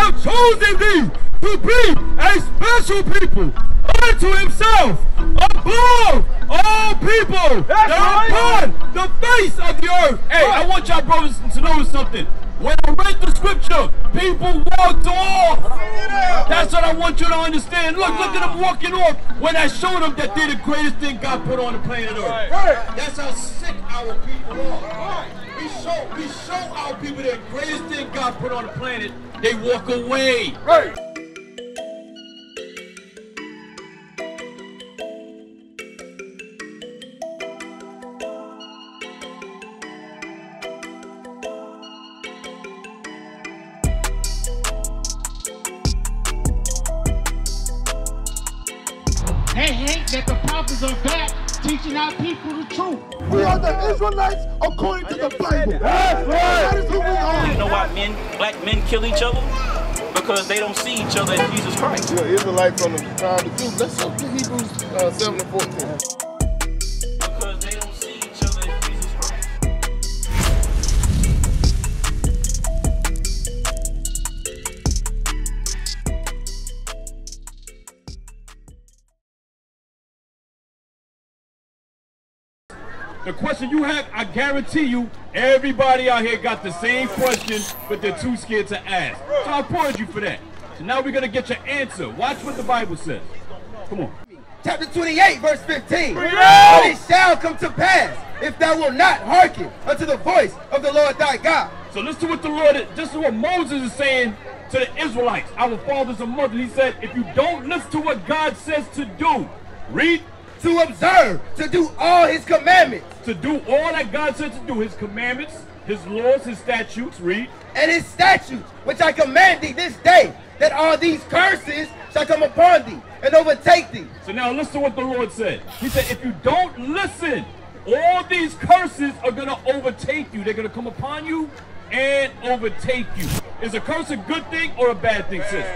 have chosen thee to be a special people unto himself above all people that are upon the face of the earth. Hey, I want y'all brothers to know something. When I read the scripture, people walked off. That's what I want you to understand. Look, look at them walking off when I showed them that they're the greatest thing God put on the planet Earth. That's how sick our people are. We show, we show our people the greatest thing God put on the planet. They walk away. Right. People the truth. We are the Israelites according to the Bible. That is who we are. You know why men, black men kill each other? Because they don't see each other as Jesus Christ. You're an Israelite from the tribe of Judah. Let's look to Hebrews uh, 7 and 14. The question you have, I guarantee you, everybody out here got the same question, but they're too scared to ask. So I applaud you for that. So now we're gonna get your answer. Watch what the Bible says. Come on. chapter 28, verse 15. But it shall come to pass if thou wilt not hearken unto the voice of the Lord thy God. So listen to what the Lord, this is what Moses is saying to the Israelites, our fathers and mothers. He said, if you don't listen to what God says to do, read, To observe, to do all his commandments to do all that God said to do, his commandments, his laws, his statutes, read, and his statutes, which I command thee this day, that all these curses shall come upon thee and overtake thee. So now listen to what the Lord said. He said, if you don't listen, all these curses are going to overtake you. They're going to come upon you and overtake you. Is a curse a good thing or a bad thing, sis?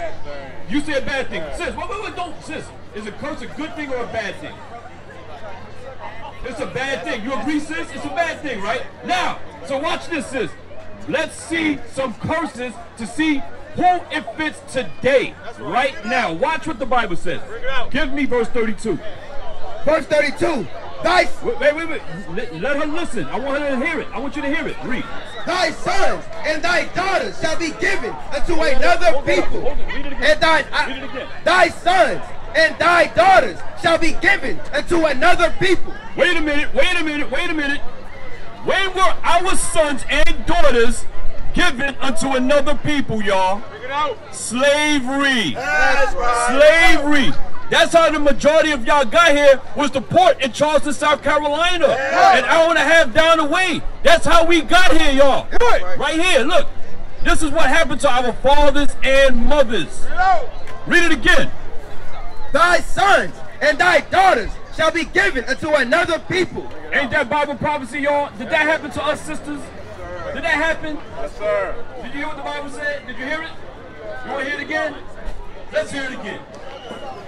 You say a bad thing. Sis, wait, wait, wait, don't, sis. Is a curse a good thing or a bad thing? It's a bad thing. You agree, sis? It's a bad thing, right? Now, so watch this, sis. Let's see some curses to see who it fits today, right now. Watch what the Bible says. Give me verse 32. Verse 32. Thy, Wait, wait, wait. wait. Let, let her listen. I want her to hear it. I want you to hear it. Read. thy sons and thy daughters shall be given unto another Hold it up, people. hold it. Read it again. And thy, Read it again. thy sons and thy daughters shall be given unto another people. Wait a minute. Wait a minute. Wait a minute. When were our sons and daughters given unto another people, y'all? Slavery. That's right. Slavery. That's how the majority of y'all got here was the port in Charleston, South Carolina. An hour and a half down the way. That's how we got here, y'all. Right here, look. This is what happened to our fathers and mothers. Read it again. Thy sons and thy daughters shall be given unto another people. Ain't that Bible prophecy, y'all? Did that happen to us, sisters? Did that happen? Yes, sir. Did you hear what the Bible said? Did you hear it? You want to hear it again? Let's hear it again.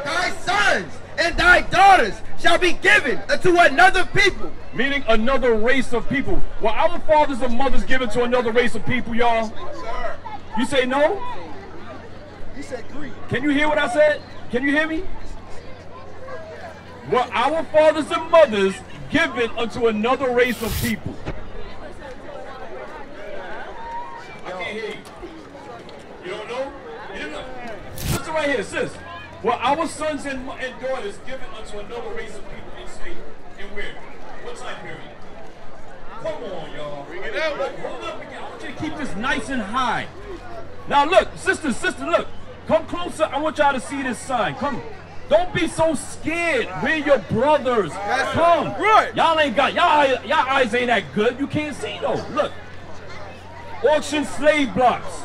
Thy sons and thy daughters shall be given unto another people. Meaning another race of people. Were our fathers and mothers given to another race of people, y'all? You say no? He said Greek. Can you hear what I said? Can you hear me? Were our fathers and mothers given unto another race of people? I can't hear you. You don't know? You don't know? Listen right here, sis. Were our sons and, and daughters given unto another race of people in slavery? And where? What time period? Come on, y'all. Bring it out. Hold up again. I want you to keep this nice and high. Now look, sister, sister, look. Come closer. I want y'all to see this sign. Come. Don't be so scared. We're your brothers. Come. Right. Y'all ain't got y'all y'all eyes ain't that good. You can't see though. Look. Auction slave blocks.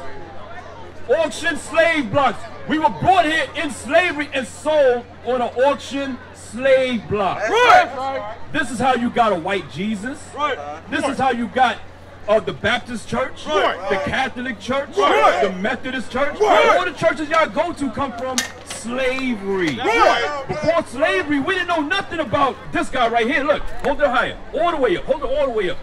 Auction slave blocks. We were brought here in slavery and sold on an auction slave block. Right. This is how you got a white Jesus. Right. This is how you got uh, the Baptist church, Right. the Catholic church, Right. the Methodist church. Right. All the churches y'all go to come from slavery. Right. Before slavery, we didn't know nothing about this guy right here. Look, hold it higher. All the way up. Hold it all the way up.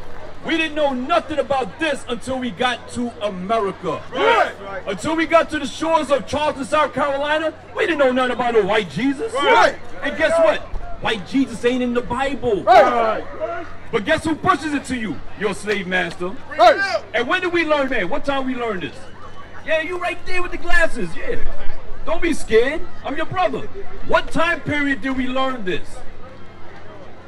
We didn't know nothing about this until we got to America. Right. Until we got to the shores of Charleston, South Carolina, we didn't know nothing about no white Jesus. Right. And guess what? White Jesus ain't in the Bible. Right. But guess who pushes it to you? Your slave master. Right. And when did we learn that? What time we learned this? Yeah, you right there with the glasses. Yeah. Don't be scared. I'm your brother. What time period did we learn this?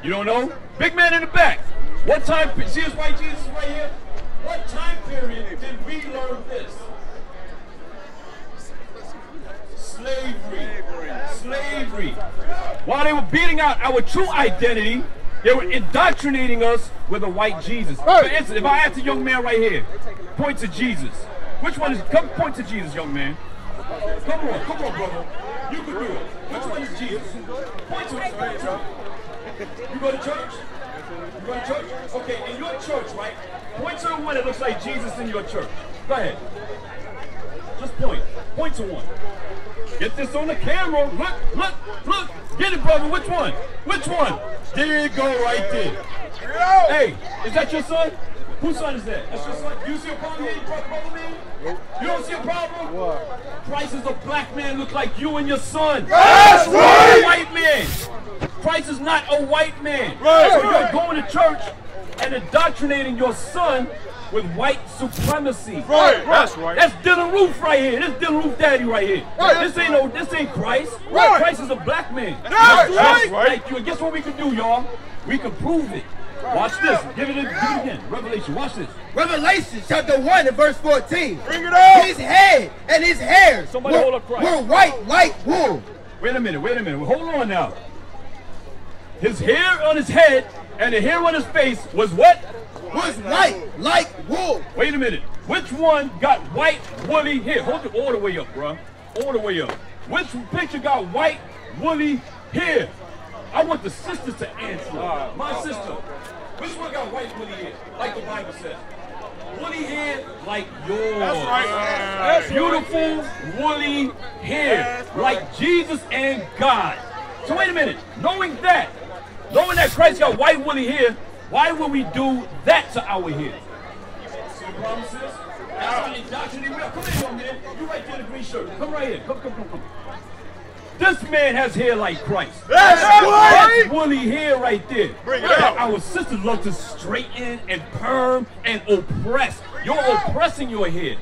You don't know? Big man in the back. What time? See this white Jesus right here? What time period did we learn this? Slavery. Slavery. While they were beating out our true identity, they were indoctrinating us with a white Jesus. For instance, if I ask a young man right here, point to Jesus. Which one is, come point to Jesus, young man. Come on, come on, brother. You can do it. Which one is Jesus? Point to it. Point to it. You go to church? You go to church? Okay, in your church, right? Point to the one that looks like Jesus in your church. Go ahead. Just point. Point to one. Get this on the camera. Look, look, look. Get it, brother. Which one? Which one? There you go, right there. Hey, is that your son? Whose son is that? That's your son. You see a problem here, brother, brother man? You don't see a problem? What? Christ is a black man, look like you and your son. That's right. white man. Christ is not a white man. Right. So you're going to church and indoctrinating your son with white supremacy. Right. That's right. That's Dylann Roof right here. This Dylann Roof daddy right here. Right. This ain't no, this ain't Christ. Right. Christ is a black man. That's right. Like you. And guess what we can do, y'all? We can prove it. Watch this. Give it, a, give it again. Revelation. Watch this. Revelation chapter 1 and verse 14. Bring it up. His head and his hair. Somebody were, hold up Christ. were white like wool. Wait a minute. Wait a minute. Hold on now. His hair on his head and the hair on his face was what? Was white like wool. Wait a minute. Which one got white woolly hair? Hold it all the way up, bruh. All the way up. Which picture got white woolly hair? I want the sisters to answer. My sister. Which one got white woolly hair? Like the Bible says. Woolly hair like yours. That's right. That's Beautiful woolly hair. Like Jesus and God. So wait a minute. Knowing that, knowing that Christ got white woolly hair, why would we do that to our hair? See the problem, sis? That's how they indoctrinate me. Come here, young man. You right there the green shirt. Come right here. Come, come, come, come. This man has hair like Christ. That's right. That's woolly hair right there. Bring it out. Our sisters love to straighten and perm and oppress. You're oppressing your hair.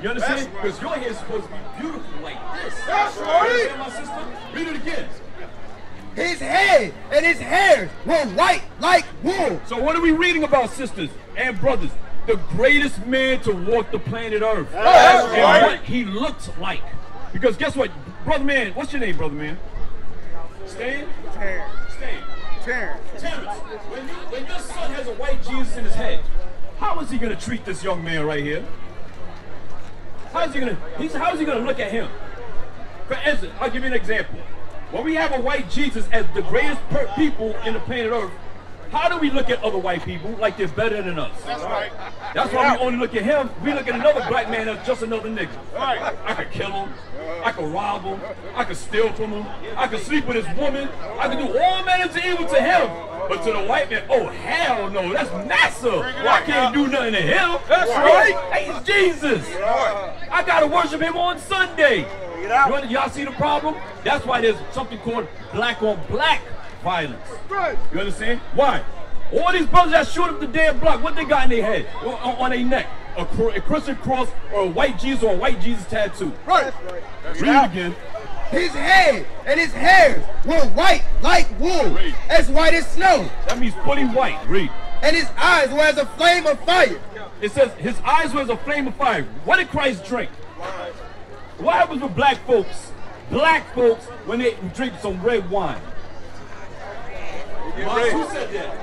You understand? That's right. Because your hair is supposed to be beautiful like this. That's You right. understand, my sister? Read it again. His head and his hairs were white like wool. So what are we reading about, sisters and brothers? The greatest man to walk the planet Earth. That's and right. what he looked like. Because guess what? Brother man, what's your name, brother man? Stan? Terrence. Stan. Terrence. Terrence, when, you, when your son has a white Jesus in his head, how is he going to treat this young man right here? How is he going to, he's, how is he going to look at him? For instance, I'll give you an example. When we have a white Jesus as the greatest people in the planet Earth, how do we look at other white people like they're better than us? That's right. That's why we only look at him. We look at another black man as just another nigga. Right. I could kill him. I could rob him. I could steal from him. I could sleep with his woman. I could do all manners of evil to him. But to the white man, oh hell no, that's massive. Well, I can't do nothing to him. That's right. Hey, He's Jesus. I gotta worship him on Sunday. Y'all see the problem? That's why there's something called black on black violence. You understand? Why? All these brothers that shoot up the damn block, what they got in their head? On, on- on their neck? A, cro- a Christian cross or a white Jesus or a white Jesus tattoo? Right. Read it again. His head and his hairs were white like wool, Read. as white as snow. That means fully white. Read. And his eyes were as a flame of fire. It says his eyes were as a flame of fire. What did Christ drink? Wine. What happens with black folks? Black folks when they drink some red wine. Who said that?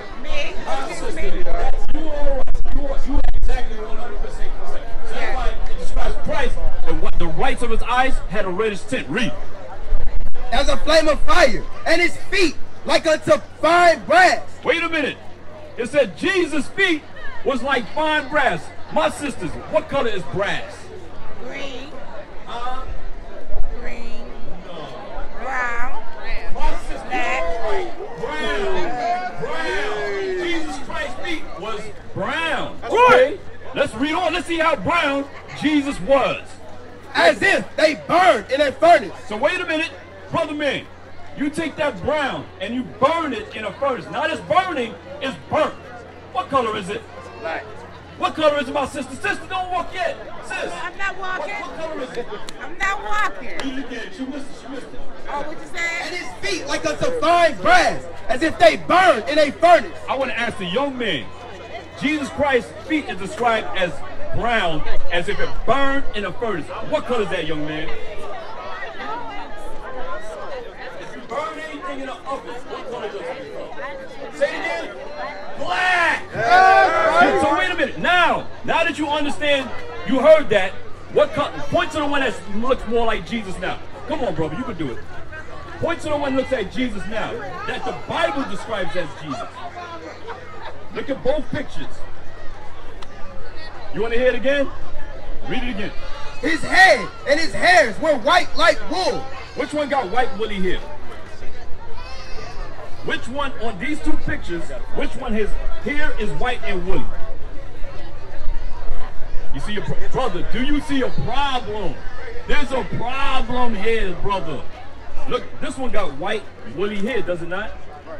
The, wh- the whites of his eyes had a reddish tint. Read. as a flame of fire, and his feet like unto fine brass. Wait a minute. It said Jesus' feet was like fine brass. My sisters, what color is brass? Green. Uh, Green. Brown. my sister. Black. Brown. Brown. Jesus Christ's feet was brown. right. Let's read on. Let's see how brown Jesus was. as if they burned in a furnace. So wait a minute, brother man. You take that brown and you burn it in a furnace. Not as burning, it's burnt. What color is it? Black. What color is it, my sister? Sister, don't walk yet. Sis. I'm not walking. what color is it? I'm not walking. Read it again. She missed it. She missed it. Oh, what you And said? his feet like unto fine brass, as if they burned in a furnace. I want to ask the young man. Jesus Christ's feet is described as brown, as if it burned in a furnace. What color is that, young man? If you burn anything in an oven, what color does it become? Say it again. Black. So wait a minute. Now, now that you understand, you heard that. What color? Point to the one that looks more like Jesus now. Come on, brother, you can do it. Point to the one that looks like Jesus now. That the Bible describes as Jesus. Look at both pictures. You want to hear it again? Read it again. His head and his hairs were white like wool. Which one got white woolly hair? Which one on these two pictures? Which one his hair is white and woolly? You see your brother? Do you see a problem? There's a problem here, brother. Look, this one got white woolly hair, does it not?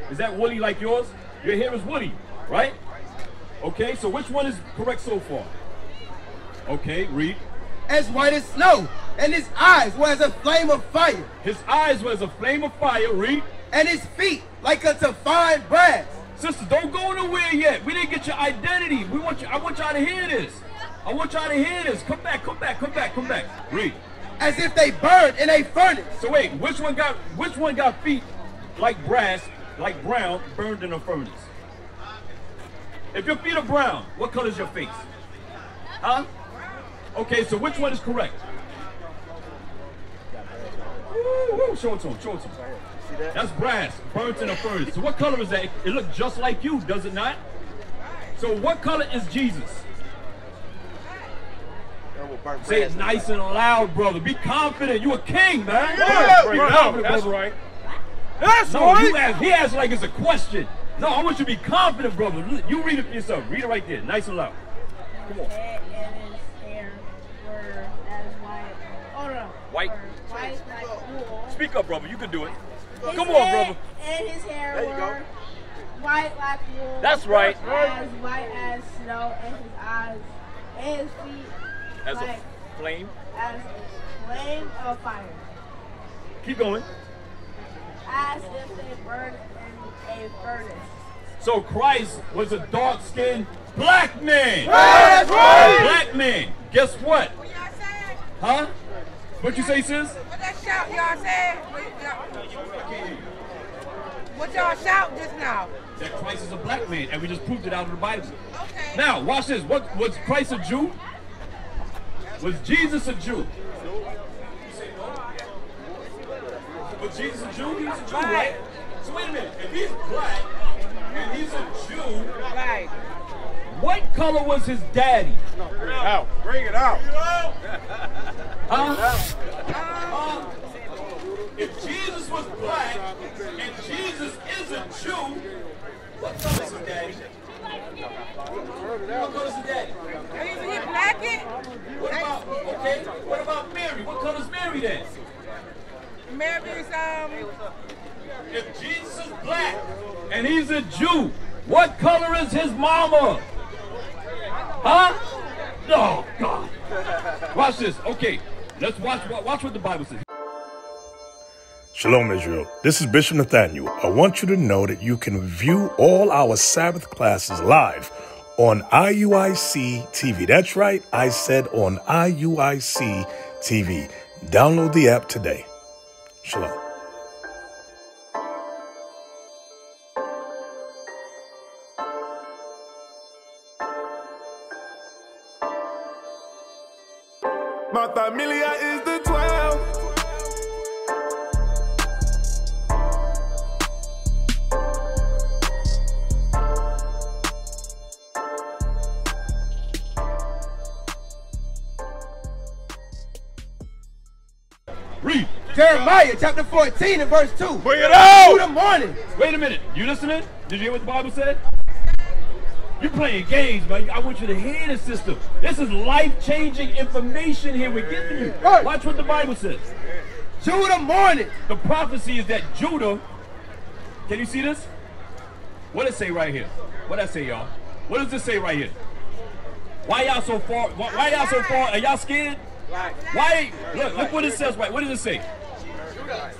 Is that woolly like yours? Your hair is woolly, right? Okay, so which one is correct so far? Okay, read. as white as snow, and his eyes were as a flame of fire, His eyes were as a flame of fire. Read. and his feet like unto fine brass, Sisters, don't go nowhere yet. We didn't get your identity. We want you. I want y'all to hear this. I want y'all to hear this. Come back, come back, come back, come back. Read. as if they burned in a furnace. So wait, which one got which one got feet like brass, like brown, burned in a furnace? If your feet are brown, what color is your face? Huh? Okay, so which one is correct? Woo, woo, show it to him, show it to him. That's brass, burnt in a furnace. So what color is that? It looks just like you, does it not? So what color is Jesus? Say it nice and loud, brother. Be confident. You a king, man. Yeah, Be right. confident, That's right. That's No, you right. ask, he asked like it's a question. No, I want you to be confident, brother. You read it for yourself. Read it right there, nice and loud. Come on. and his hair were as white. Oh no. White. White like wool. Speak up, brother. You can do it. His Come on, brother. And his hair There you go. white like wool. That's right. As white as snow, and his eyes and his feet As like a flame. as a flame of fire. Keep going. As if they burned in a furnace. So Christ was a dark-skinned black man. That's right. Black man. Guess what? What y'all saying? Huh? What you say, sis? What that shout y'all said? What y'all- What y'all shout just now? That Christ is a black man, and we just proved it out of the Bible. Okay. Now, watch this. What was Christ a Jew? Was Jesus a Jew? Was Jesus a Jew? He was a Jew, right? So wait a minute. If he's black and he's a Jew, Right. what color was his daddy? Out. Bring it out. Huh? Uh, if Jesus was black and Jesus is a Jew, what color is his daddy? What color is his daddy? Is he blackened? What about okay? What about Mary? What color is Mary then? Mary's um. If Jesus is black and he's a Jew, what color is his mama? Huh? Oh God! Watch this. Okay, let's watch. Watch what the Bible says. Shalom, Israel. This is Bishop Nathaniel. I want you to know that you can view all our Sabbath classes live on IUIC TV. That's right, I said on IUIC TV. Download the app today. Shalom. My familia is the 12. Read. Jeremiah chapter 14 and verse 2. Bring it out! To the morning. Wait a minute. You listening? Did you hear what the Bible said? You playing games, man. I want you to hear the system. This is life-changing information here we're giving you. Watch what the Bible says. Judah mourned. The prophecy is that Judah. Can you see this? What does it say right here? What does it say, y'all? What does this say right here? Why y'all so far? Why, why y'all so far? Are y'all scared? Why? Look, look what it says. Right? What does it say?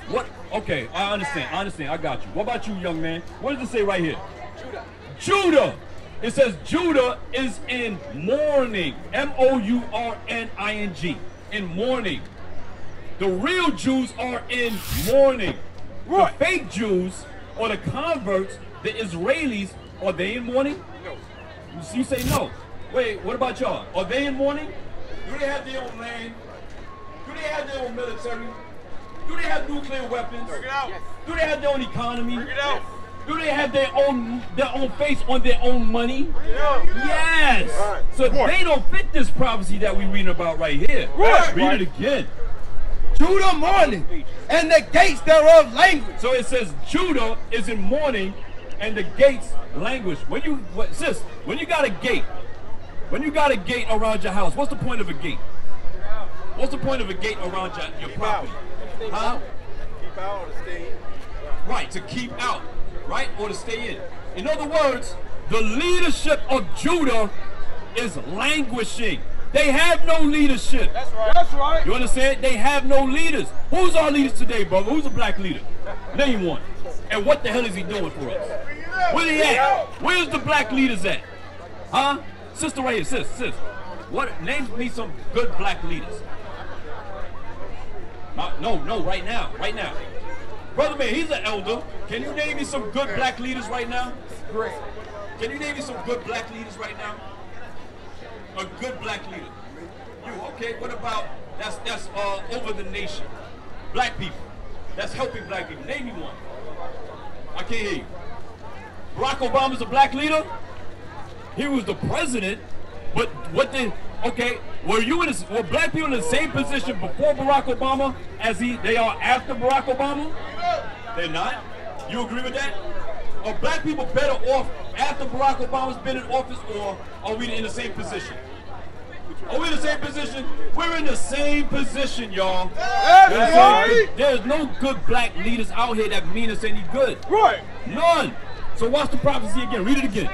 What? Okay, I understand. I understand. I got you. What about you, young man? What does it say right here? Judah. Judah. It says Judah is in mourning. M O U R N I N G. In mourning. The real Jews are in mourning. The fake Jews or the converts, the Israelis, are they in mourning? No. You say no. Wait, what about y'all? Are they in mourning? Do they have their own land? Do they have their own military? Do they have nuclear weapons? Do they have their own economy? Do they have their own their own face on their own money? Yes. So they don't fit this prophecy that we reading about right here. Right. Read it again. Judah mourning, and the gates thereof language. So it says Judah is in mourning, and the gates languish. When you what, sis, when you got a gate, when you got a gate around your house, what's the point of a gate? What's the point of a gate around your, your property? Huh? Keep out or stay in. Right, to keep out, right, or to stay in. In other words, the leadership of Judah is languishing. They have no leadership. That's right. That's right. You understand? They have no leaders. Who's our leaders today, brother? Who's a black leader? Name one. And what the hell is he doing for us? Where he at? Where's the black leaders at? Huh? Sister right here, sis, sis. What name me some good black leaders? No, no, right now, right now. Brother man, he's an elder. Can you name me some good black leaders right now? Great. Can you name me some good black leaders right now? A good black leader. You okay? What about that's that's uh, over the nation? Black people. That's helping black people. Name me one. I can't hear you. Barack Obama's a black leader. He was the president, but what did, okay? Were you in the, were black people in the same position before Barack Obama as he they are after Barack Obama? They're not. You agree with that? Are black people better off after Barack Obama's been in office, or are we in the same position? Are we in the same position? We're in the same position, y'all. Right. no, there's no good black leaders out here that mean us any good. Right. None. So watch the prophecy again. Read it again.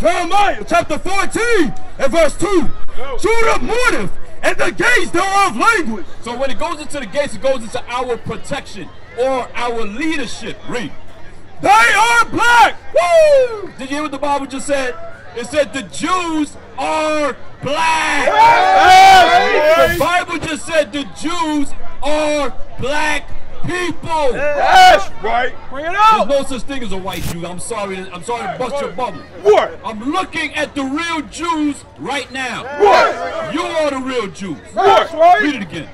Jeremiah chapter 14 and verse 2. Judah mourneth, and the gates thereof language. So when it goes into the gates, it goes into our protection or our leadership. Read. They are black. Woo! Did you hear what the Bible just said? It said the Jews are black. The Bible just said the Jews are black people. That's right. Bring it There's no such thing as a white Jew. I'm sorry. to- I'm sorry to bust your bubble. What? I'm looking at the real Jews right now. What? You are the real Jews. That's right. Read it again.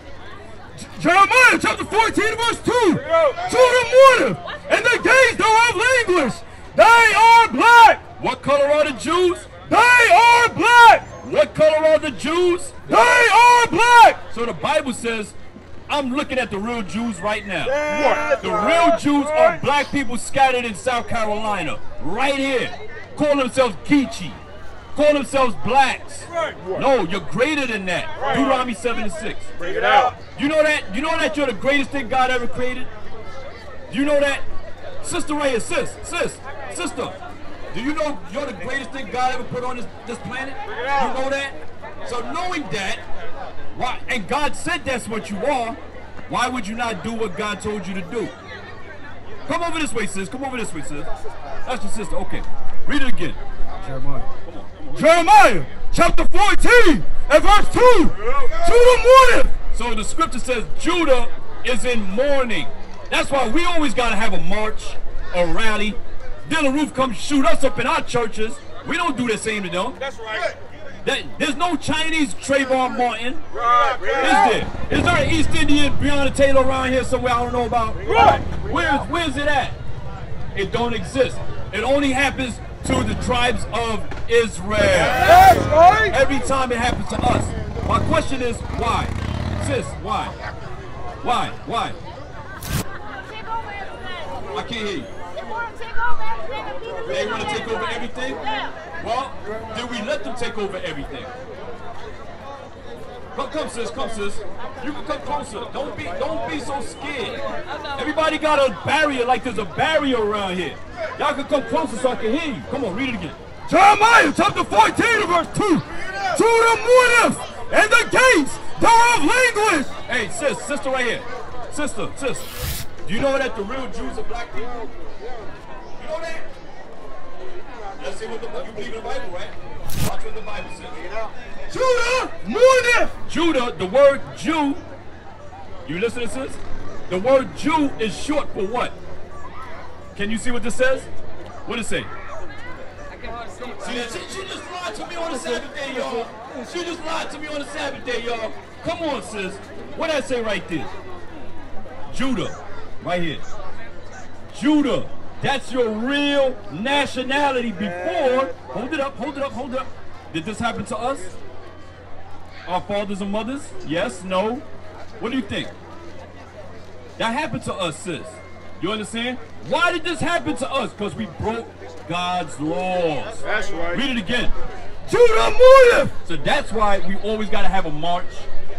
Jeremiah chapter 14 verse 2. Judah mourneth, and the gates thereof languish. They are black. What color are the Jews? They are black. What color are the Jews? They are black. So the Bible says, I'm looking at the real Jews right now. What? The real Jews are black people scattered in South Carolina, right here. Call themselves Geechee. Call themselves blacks. No, you're greater than that. Deuteronomy 7 and 6. Bring it out. You know that? You know that you're the greatest thing God ever created? You know that? Sister Ray, sis, sis, sister. Do you know you're the greatest thing God ever put on this, this planet? You know that? So knowing that, why and God said that's what you are, why would you not do what God told you to do? Come over this way, sis. Come over this way, sis. That's your sister. Okay. Read it again. Jeremiah come on. Jeremiah, chapter 14 and verse 2. Judah mourneth. So the scripture says Judah is in mourning. That's why we always got to have a march, a rally. Dylann Roof come shoot us up in our churches. We don't do the same to them. That's right. That, there's no Chinese Trayvon Martin. Right. Is there? Is there an East Indian Breonna Taylor around here somewhere I don't know about? Right. Where's where's it at? It don't exist. It only happens to the tribes of Israel. That's right. Every time it happens to us. My question is why? Sis, why? Why? Why? I can't hear you. want to take over everything and be the They want to take over everything? Yeah. Well, did we let them take over everything. Come, come, sis, come, sis. You can come closer. Don't be, don't be so scared. Everybody got a barrier, like there's a barrier around here. Y'all can come closer so I can hear you. Come on, read it again. Jeremiah chapter 14 verse 2. Judah mourneth, and the gates thereof languish. Hey, sis, sister right here. Sister, sis. Do you know that the real Jews are black people? You know that? Let's see what the you believe in the Bible, right? Watch what the Bible says. Judah mourneth. Judah, the word Jew, you listen to this? The word Jew is short for what? Can you see what this says? What does it say? See that? She, she just lied to me on the Sabbath day, y'all. She just lied to me on the Sabbath day, y'all. Come on, sis. What did I say right there? Judah, right here. Judah, that's your real nationality before. Hold it up, hold it up, hold it up. Did this happen to us? Our fathers and mothers? Yes, no? What do you think? That happened to us, sis. You understand? Why did this happen to us? Because we broke God's laws. That's right. Read it again. Judah mourneth. So that's why we always got to have a march,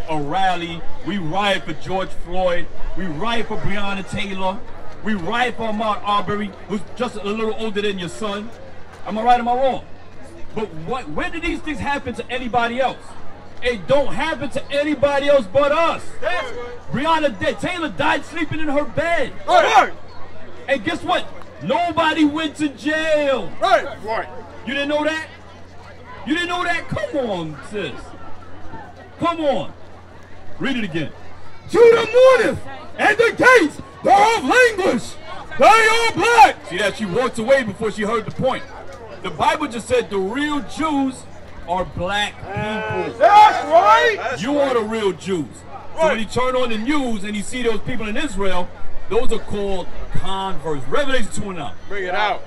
a rally. We riot for George Floyd. We riot for Breonna Taylor. We riot for Ahmaud Arbery, who's just a little older than your son. Am I right? Am I wrong? But what? When did these things happen to anybody else? It don't happen to anybody else but us. Breonna Da- Taylor died sleeping in her bed. Right. And guess what? Nobody went to jail. Right. Right. You didn't know that? You didn't know that? Come on, sis. Come on. Read it again. Judah mourneth, and the gates thereof languish. They are black. See that? She walked away before she heard the point. The Bible just said the real Jews are black people. That's right. You are the real Jews. So when you turn on the news and you see those people in Israel, those are called converts. Revelation 2 and 9. Bring it out.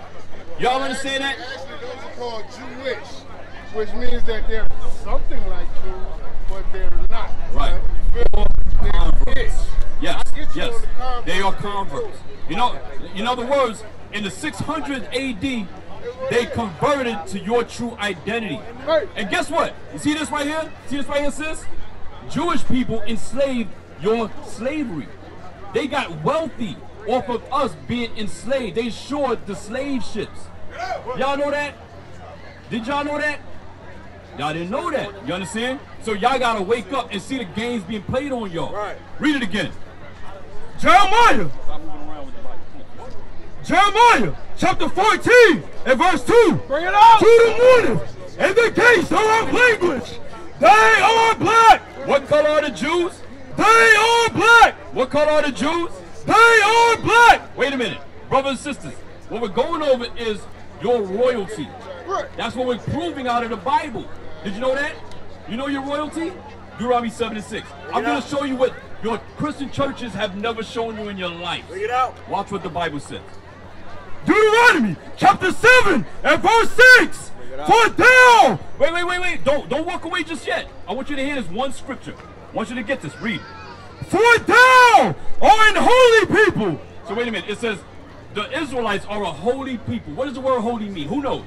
Y'all understand that? Actually, those are called Jewish, which means that they're something like Jews, but they're not. Right. They're Converts. Yes, I'll get you yes. on the converts. They are converts. You know, in other words, in the 600 AD, they converted to your true identity. And guess what? You see this right here? See this right here, sis? Jewish people enslaved your slavery. They got wealthy off of us being enslaved. They shored the slave ships. Y'all know that? Did y'all know that? Y'all didn't know that. You understand? So y'all gotta wake up and see the games being played on y'all. Right. Read it again. Jeremiah, Stop moving around with the Bible. Jeremiah, chapter 14 and verse 2. Bring it out. Judah mourneth, and the gates thereof languish. They are black. What color are the Jews? They are black. What color are the Jews? They are black. Wait a minute, brothers and sisters. What we're going over is your royalty. That's what we're proving out of the Bible. Did you know that? You know your royalty? Deuteronomy 7 and 6. I'm going to show you what your Christian churches have never shown you in your life. Bring it out. Watch what the Bible says. Deuteronomy chapter 7 and verse 6. For thou, Wait, wait, wait, wait. Don't don't walk away just yet. I want you to hear this one scripture. I want you to get this. Read. for thou art an holy people. So wait a minute. It says the Israelites are a holy people. What does the word holy mean? Who knows?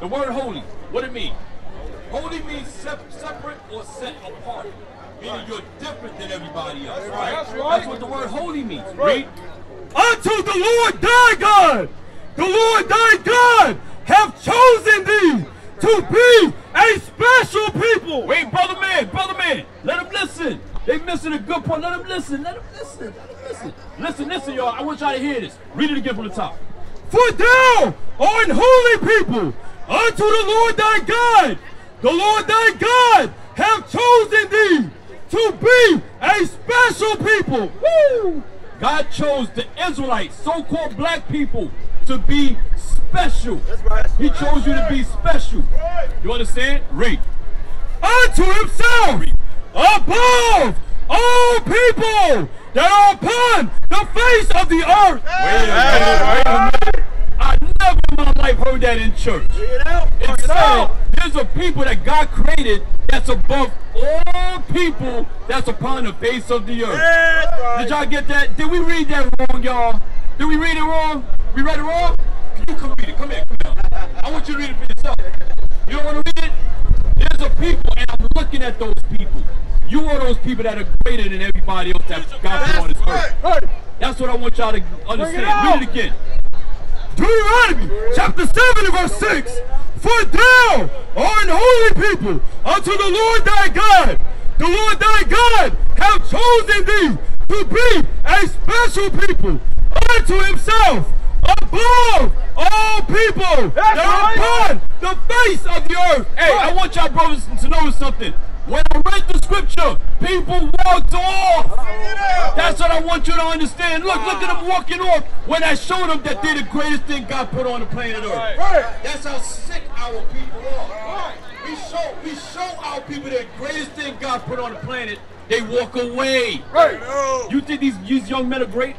The word holy. What it mean? Holy means sep- separate or set apart. Meaning you're different than everybody else. Right? That's right. That's what the word holy means. Read. Unto the Lord thy God, the Lord thy God have chosen thee to be a special people. Wait, brother man, brother man. Let them listen. They missing a good point. Let them listen. Let them listen. Let them listen. Listen, listen, y'all. I want y'all to hear this. Read it again from the top. For thou art holy people unto the Lord thy God. The Lord thy God have chosen thee to be a special people. Woo! God chose the Israelites, so-called black people, to be special. right. He chose you to be special. You understand? Read. Unto himself above all people that are upon the face of the earth. Wait a minute, wait a minute. I never in my life heard that in church. It It it said there's a people that God created that's above all people that's upon the face of the earth. That's right. Did y'all get that? Did we read that wrong, y'all? Did we read it wrong? We read it wrong? Can You come read it. Come here. Come here. I want you to read it for yourself. You don't want to read it? There's a people, and I'm looking at those people. You are those people that are greater than everybody else that God put on this earth. That's what I want y'all to understand. Read it again. Deuteronomy chapter 7 and verse 6. For thou art an holy people unto the Lord thy God. The Lord thy God have chosen thee to be a special people unto himself above all people that are upon the face of the earth. Hey, I want y'all brothers to know something. When I read the scripture, people walked off. That's what I want you to understand. Look, look at them walking off when I showed them that they're the greatest thing God put on the planet Earth. That's how sick our people are. We show, we show our people the greatest thing God put on the planet. They walk away. You think these, these young men are great?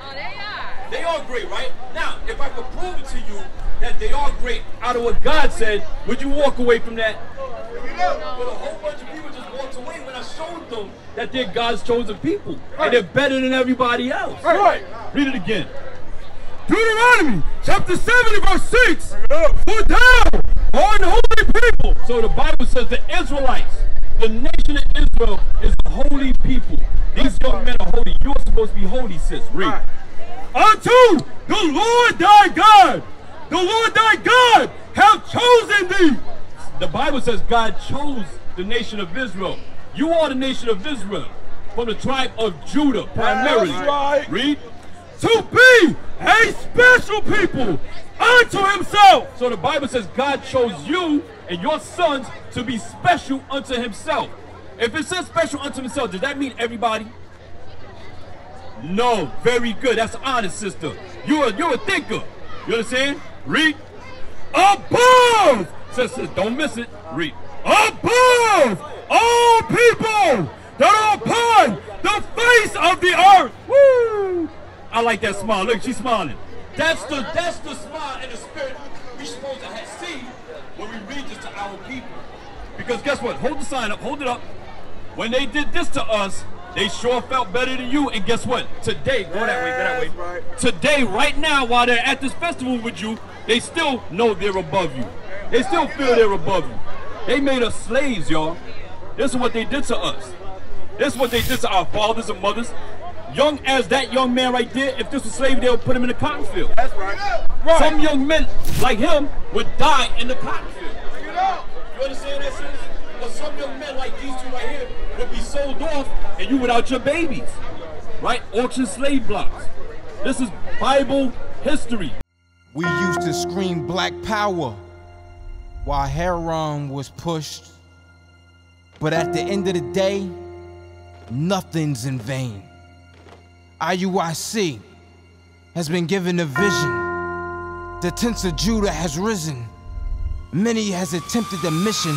Oh, they are They all great, right? Now, if I could prove it to you that they are great out of what God said, would you walk away from that? But a whole bunch of people just walked away when I showed them that they're God's chosen people. And they're better than everybody else. Right. Read it again. Deuteronomy chapter 7 verse 6. For thou art an holy people. So the Bible says the Israelites, the nation of Israel is a holy people. These young men are holy. You're supposed to be holy, sis. Read. Unto the Lord thy God. The Lord thy God have chosen thee. The Bible says God chose the nation of Israel. You are the nation of Israel from the tribe of Judah primarily. That's right. Read. To be a special people unto himself. So the Bible says God chose you and your sons to be special unto himself. If it says special unto himself, does that mean everybody? No, very good. That's honest, sister. You're a, you're a thinker. You understand? Read. Above, Sister, don't miss it. Read. above all people that are upon the face of the earth. Woo! I like that smile. Look, she's smiling. That's the that's the smile and the spirit we're supposed to have, see when we read this to our people. Because guess what? Hold the sign up. Hold it up. When they did this to us, they sure felt better than you. And guess what? Today, go that way, go that way. Today, right now, while they're at this festival with you, they still know they're above you. They still feel they're above you. They made us slaves, y'all. This is what they did to us. This is what they did to our fathers and mothers. Young as that young man right there, if this was slavery, they would put him in the cotton field. That's right. right. Some young men like him would die in the cotton field. You understand that, sis? But some young men like these two right here would be sold off and you without your babies. Right? Auction slave blocks. This is Bible history. We used to scream black power while heroin was pushed. But at the end of the day, nothing's in vain. IUIC has been given a vision. The tents of Judah has risen. Many has attempted the mission,